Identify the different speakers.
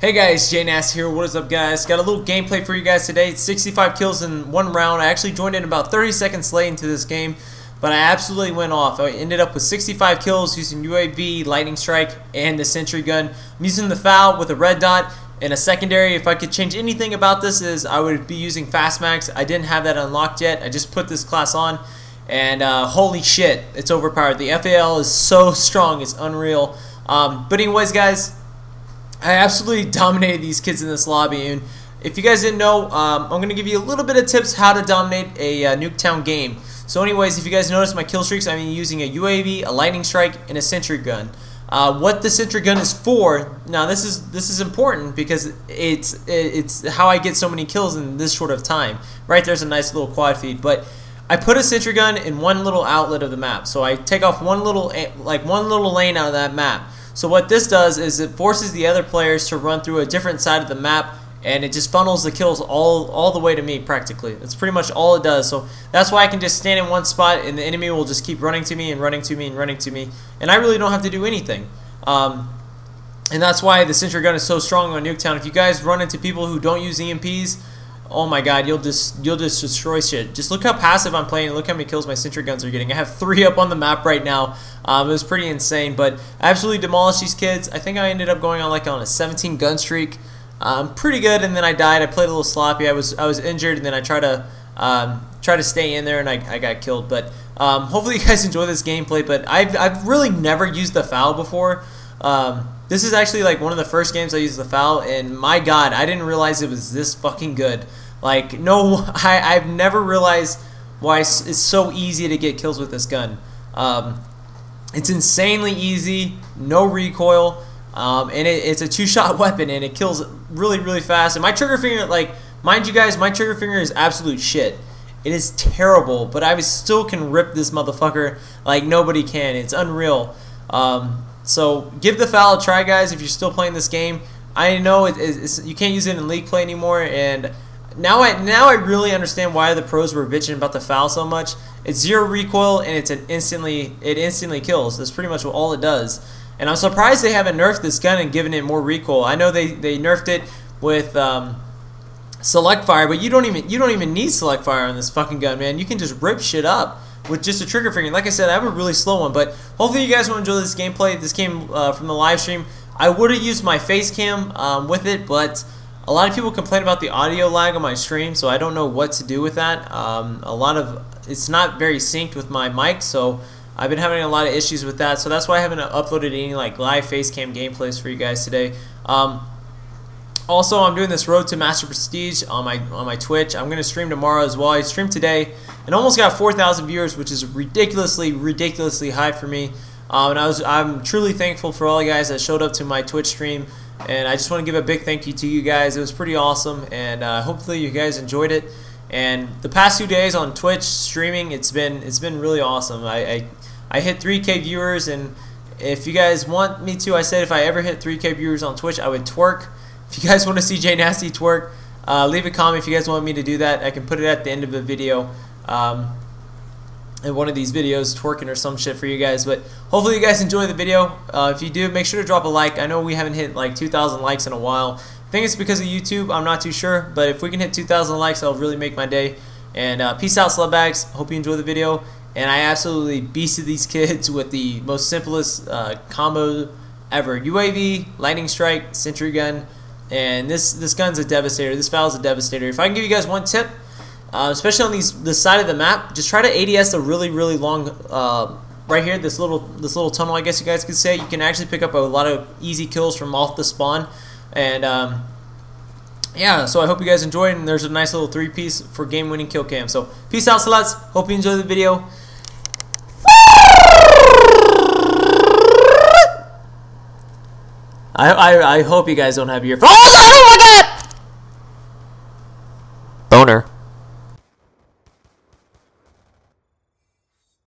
Speaker 1: Hey guys, JNAS here. What is up guys? Got a little gameplay for you guys today. It's 65 kills in one round. I actually joined in about 30 seconds late into this game, but I absolutely went off. I ended up with 65 kills using UAV, Lightning Strike, and the Sentry Gun. I'm using the FAL with a red dot and a secondary. If I could change anything about this is I would be using Fast Mags. I didn't have that unlocked yet. I just put this class on and uh, holy shit, it's overpowered. The FAL is so strong, it's unreal. Um, but anyways guys, I absolutely dominated these kids in this lobby. And if you guys didn't know, um, I'm going to give you a little bit of tips how to dominate a uh, Nuketown game. So anyways, if you guys notice my kill streaks, I'm using a UAV, a lightning strike, and a sentry gun. Uh, what the sentry gun is for, now this is this is important because it's it's how I get so many kills in this short of time. Right there's a nice little quad feed, but I put a sentry gun in one little outlet of the map. So I take off one little like one little lane out of that map. So what this does is it forces the other players to run through a different side of the map and it just funnels the kills all all the way to me practically. That's pretty much all it does. So that's why I can just stand in one spot and the enemy will just keep running to me and running to me and running to me, and I really don't have to do anything. Um, and that's why the sentry gun is so strong on Nuketown. If you guys run into people who don't use EMPs, oh my god, you'll just you'll just destroy shit. Just look how passive I'm playing. Look how many kills my sentry guns are getting. I have three up on the map right now. Um, it was pretty insane, but I absolutely demolished these kids. I think I ended up going on like on a 17 gun streak. Um, pretty good, and then I died. I played a little sloppy. I was I was injured, and then I tried to um, try to stay in there, and I, I got killed. But um, hopefully you guys enjoy this gameplay. But I've I've really never used the FAL before. Um, this is actually like one of the first games I used the FAL, and my god, I didn't realize it was this fucking good. Like, no, I, I've never realized why it's so easy to get kills with this gun. Um, it's insanely easy, no recoil, um, and it, it's a two-shot weapon, and it kills really, really fast. And my trigger finger, like, mind you guys, my trigger finger is absolute shit. It is terrible, but I still can rip this motherfucker like nobody can. It's unreal. Um, so give the FAL a try, guys, if you're still playing this game. I know it, you can't use it in league play anymore, and now I now I really understand why the pros were bitching about the FAL so much. It's zero recoil and it's an instantly it instantly kills. That's pretty much all it does. And I'm surprised they haven't nerfed this gun and given it more recoil. I know they they nerfed it with um, select fire, but you don't even you don't even need select fire on this fucking gun, man. You can just rip shit up with just a trigger finger. Like I said, I have a really slow one, but hopefully you guys will enjoy this gameplay. This came uh, from the live stream. I would have used my face cam um, with it, but a lot of people complain about the audio lag on my stream, so I don't know what to do with that. Um, a lot of it's not very synced with my mic, so I've been having a lot of issues with that. So that's why I haven't uploaded any like live face cam gameplays for you guys today. Um, also, I'm doing this Road to Master Prestige on my on my Twitch. I'm gonna stream tomorrow as well. I streamed today and almost got 4,000 viewers, which is ridiculously ridiculously high for me. Um, and I was I'm truly thankful for all you guys that showed up to my Twitch stream. And I just want to give a big thank you to you guys. It was pretty awesome, and uh, hopefully you guys enjoyed it. And the past two days on Twitch streaming, it's been it's been really awesome. I, I, I hit 3K viewers, and if you guys want me to, I said if I ever hit 3K viewers on Twitch, I would twerk. If you guys want to see Jay Nasty twerk, uh, leave a comment if you guys want me to do that. I can put it at the end of the video. Um, in one of these videos twerking or some shit for you guys. But hopefully you guys enjoy the video. Uh, if you do, make sure to drop a like. I know we haven't hit like 2,000 likes in a while. I think it's because of YouTube. I'm not too sure. But if we can hit 2,000 likes, I'll really make my day. And uh, peace out, slutbags. Hope you enjoy the video. And I absolutely beasted these kids with the most simplest uh, combo ever. UAV, Lightning Strike, Sentry Gun. And this, this gun's a devastator. This is a devastator. If I can give you guys one tip, uh, especially on these the side of the map. Just try to ADS a really really long uh, right here. This little this little tunnel, I guess you guys could say. You can actually pick up a lot of easy kills from off the spawn, and um, yeah. So I hope you guys enjoyed. And there's a nice little three piece for game winning kill cam. So peace out, sluts. Hope you enjoyed the video. I, I, I hope you guys don't have your. Oh, oh my god!